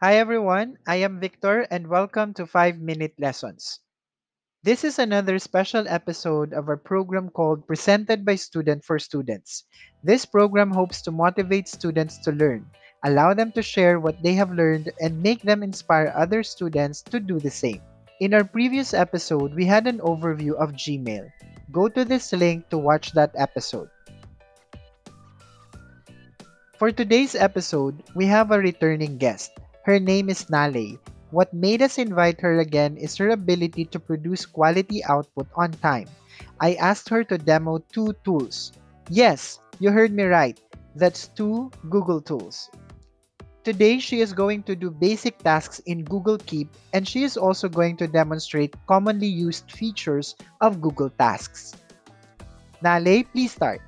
Hi everyone, I am Victor and welcome to 5 Minute Lessons. This is another special episode of our program called Presented by Student for Students. This program hopes to motivate students to learn, allow them to share what they have learned, and make them inspire other students to do the same. In our previous episode, we had an overview of Gmail. Go to this link to watch that episode. For today's episode, we have a returning guest. Her name is Nahlei. What made us invite her again is her ability to produce quality output on time. I asked her to demo two tools. Yes, you heard me right. That's two Google tools. Today, she is going to do basic tasks in Google Keep and she is also going to demonstrate commonly used features of Google Tasks. Nahlei, please start.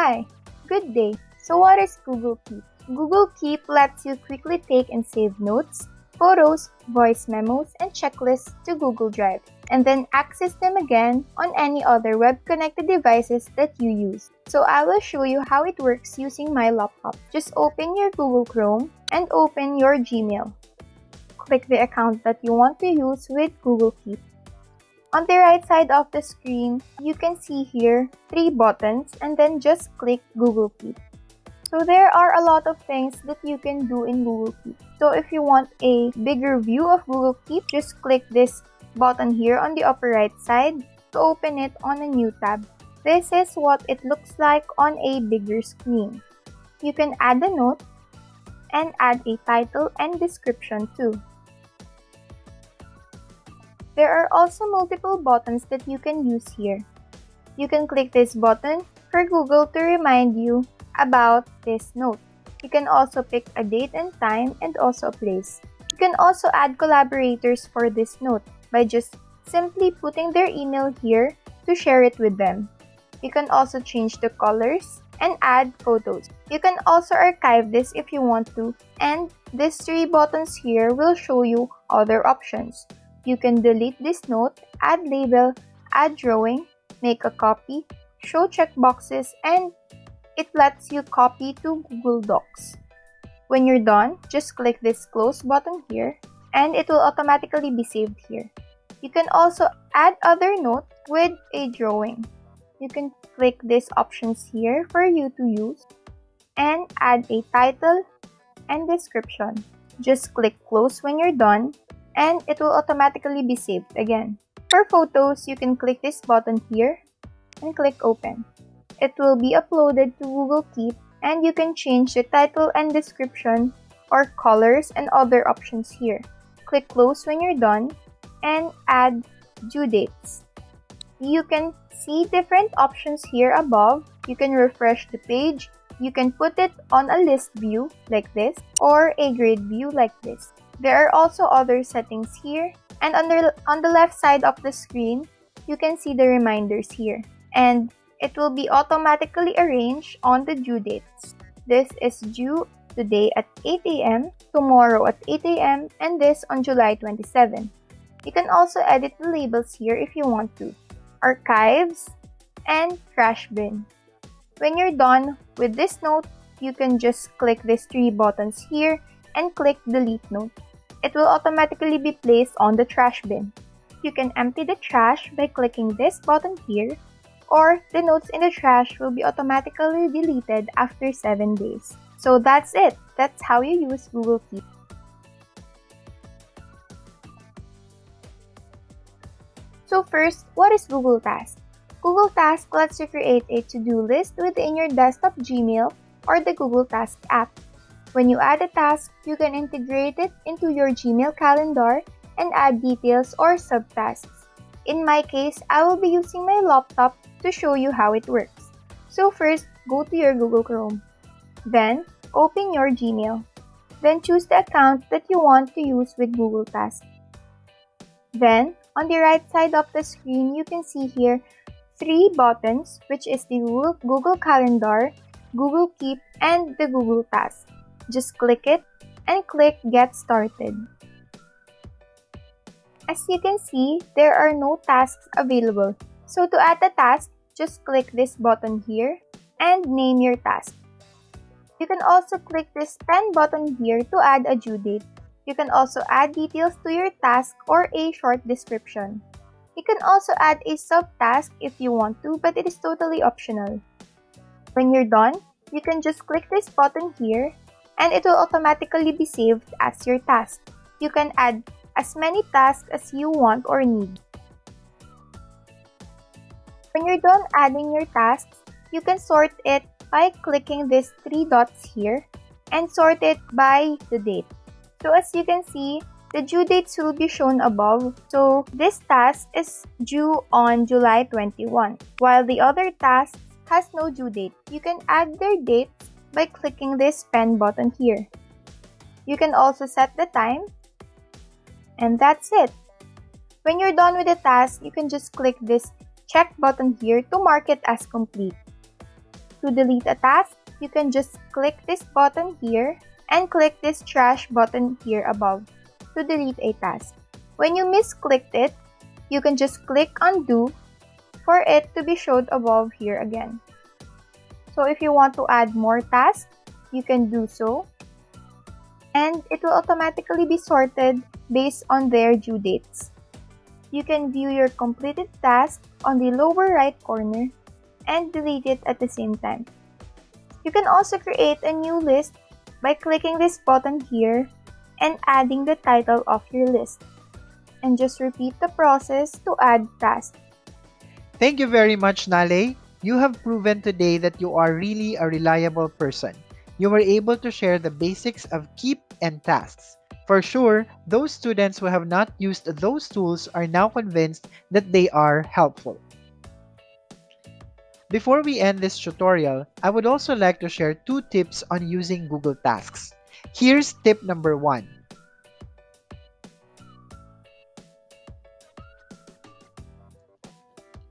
Hi, good day. So what is Google Keep? Google Keep lets you quickly take and save notes, photos, voice memos, and checklists to Google Drive, and then access them again on any other web-connected devices that you use. So I will show you how it works using my laptop. Just open your Google Chrome and open your Gmail. Click the account that you want to use with Google Keep. On the right side of the screen, you can see here three buttons and then just click Google Keep. So there are a lot of things that you can do in Google Keep. So if you want a bigger view of Google Keep, just click this button here on the upper right side to open it on a new tab. This is what it looks like on a bigger screen. You can add a note and add a title and description too. There are also multiple buttons that you can use here. You can click this button for Google to remind you about this note. You can also pick a date and time and also a place. You can also add collaborators for this note by just simply putting their email here to share it with them. You can also change the colors and add photos. You can also archive this if you want to and these three buttons here will show you other options. You can delete this note, add label, add drawing, make a copy, show checkboxes, and it lets you copy to Google Docs. When you're done, just click this close button here and it will automatically be saved here. You can also add other notes with a drawing. You can click these options here for you to use and add a title and description. Just click close when you're done and it will automatically be saved again. For photos, you can click this button here and click open. It will be uploaded to Google Keep and you can change the title and description or colors and other options here. Click close when you're done and add due dates. You can see different options here above. You can refresh the page. You can put it on a list view like this or a grid view like this. There are also other settings here. And on the, on the left side of the screen, you can see the reminders here. And it will be automatically arranged on the due dates. This is due today at 8 a.m., tomorrow at 8 a.m., and this on July 27. You can also edit the labels here if you want to. Archives and trash bin. When you're done with this note, you can just click these three buttons here and click delete note it will automatically be placed on the trash bin. You can empty the trash by clicking this button here, or the notes in the trash will be automatically deleted after 7 days. So that's it. That's how you use Google Keep. So first, what is Google Task? Google Task lets you create a to-do list within your desktop Gmail or the Google Task app. When you add a task, you can integrate it into your Gmail calendar and add details or subtasks. In my case, I will be using my laptop to show you how it works. So first, go to your Google Chrome. Then, open your Gmail. Then choose the account that you want to use with Google Tasks. Then, on the right side of the screen, you can see here three buttons, which is the Google Calendar, Google Keep, and the Google Task. Just click it and click Get Started. As you can see, there are no tasks available. So to add a task, just click this button here and name your task. You can also click this pen button here to add a due date. You can also add details to your task or a short description. You can also add a subtask if you want to, but it is totally optional. When you're done, you can just click this button here and it will automatically be saved as your task. You can add as many tasks as you want or need. When you're done adding your tasks, you can sort it by clicking these three dots here and sort it by the date. So as you can see, the due dates will be shown above. So this task is due on July 21, while the other task has no due date. You can add their dates by clicking this pen button here. You can also set the time and that's it. When you're done with the task, you can just click this check button here to mark it as complete. To delete a task, you can just click this button here and click this trash button here above to delete a task. When you misclicked it, you can just click undo for it to be showed above here again. So if you want to add more tasks, you can do so. And it will automatically be sorted based on their due dates. You can view your completed task on the lower right corner and delete it at the same time. You can also create a new list by clicking this button here and adding the title of your list. And just repeat the process to add tasks. Thank you very much, Nahlei. You have proven today that you are really a reliable person. You were able to share the basics of keep and tasks. For sure, those students who have not used those tools are now convinced that they are helpful. Before we end this tutorial, I would also like to share two tips on using Google Tasks. Here's tip number one.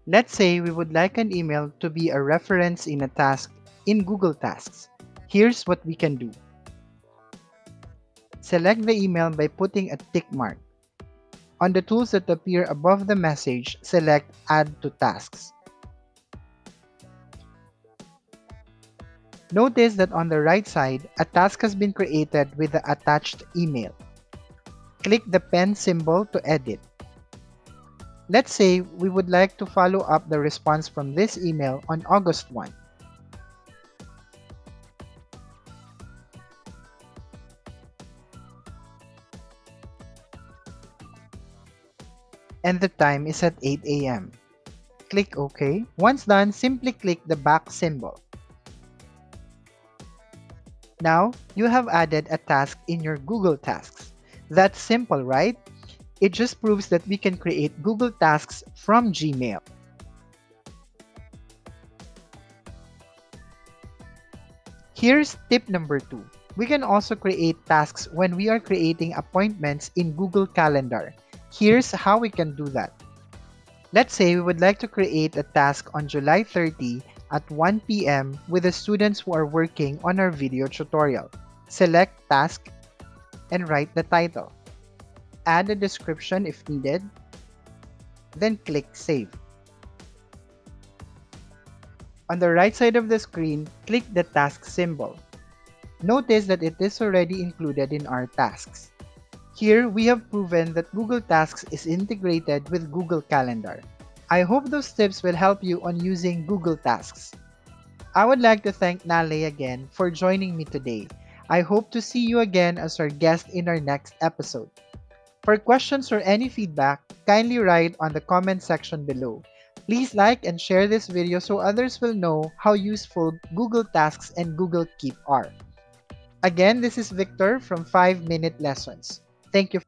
Let's say we would like an email to be a reference in a task in Google Tasks. Here's what we can do. Select the email by putting a tick mark. On the tools that appear above the message, select Add to Tasks. Notice that on the right side, a task has been created with the attached email. Click the pen symbol to edit. Let's say we would like to follow up the response from this email on August 1. and the time is at 8 a.m. Click OK. Once done, simply click the back symbol. Now, you have added a task in your Google Tasks. That's simple, right? It just proves that we can create Google Tasks from Gmail. Here's tip number two. We can also create tasks when we are creating appointments in Google Calendar. Here's how we can do that. Let's say we would like to create a task on July 30 at 1 p.m. with the students who are working on our video tutorial. Select Task and write the title. Add a description if needed, then click Save. On the right side of the screen, click the task symbol. Notice that it is already included in our tasks. Here, we have proven that Google Tasks is integrated with Google Calendar. I hope those tips will help you on using Google Tasks. I would like to thank Nahlei again for joining me today. I hope to see you again as our guest in our next episode. For questions or any feedback, kindly write on the comment section below. Please like and share this video so others will know how useful Google Tasks and Google Keep are. Again, this is Victor from 5 Minute Lessons. Thank you.